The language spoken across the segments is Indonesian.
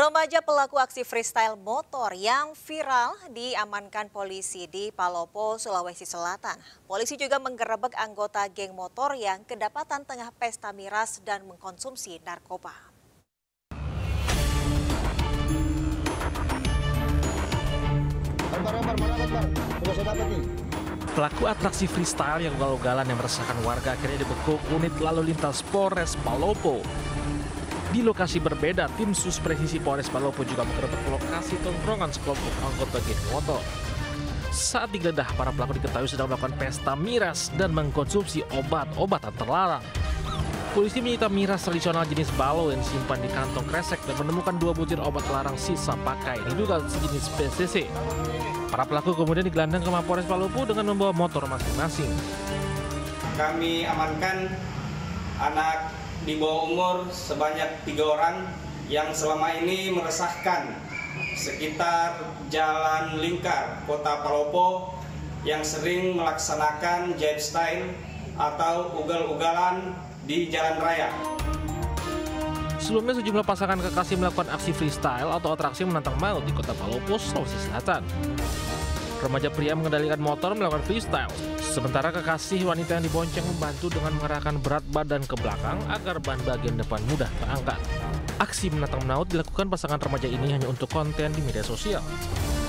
Remaja pelaku aksi freestyle motor yang viral diamankan polisi di Palopo, Sulawesi Selatan. Polisi juga menggerebek anggota geng motor yang kedapatan tengah pesta miras dan mengkonsumsi narkoba. Pelaku atraksi freestyle yang ugal-ugalan yang meresahkan warga akhirnya dibekuk unit lalu lintas Polres Palopo. Di lokasi berbeda, tim sus presisi Polres Palopo juga menggerebek lokasi tongkrongan sekelompok anggota geng motor. Saat digeledah, para pelaku diketahui sedang melakukan pesta miras dan mengkonsumsi obat-obatan terlarang. Polisi menyita miras tradisional jenis balo yang disimpan di kantong kresek dan menemukan dua butir obat terlarang sisa pakai diduga sejenis PCC. Para pelaku kemudian digelandang ke Mapores Palopo dengan membawa motor masing-masing. Kami amankan anak di bawah umur sebanyak tiga orang yang selama ini meresahkan sekitar Jalan Lingkar, Kota Palopo yang sering melaksanakan jet style atau ugal-ugalan di jalan raya. Sebelumnya sejumlah pasangan kekasih melakukan aksi freestyle atau atraksi menantang maut di kota Palopo, Sulawesi Selatan. Remaja pria mengendalikan motor melakukan freestyle, sementara kekasih wanita yang dibonceng membantu dengan mengerahkan berat badan ke belakang agar ban bagian depan mudah terangkat. Aksi menantang maut dilakukan pasangan remaja ini hanya untuk konten di media sosial.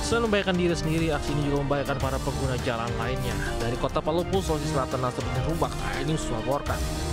Selain membahayakan diri sendiri, aksi ini juga membahayakan para pengguna jalan lainnya. Dari kota Palopo, Sulawesi Selatan, Nasruddin Rubak, ini melaporkan.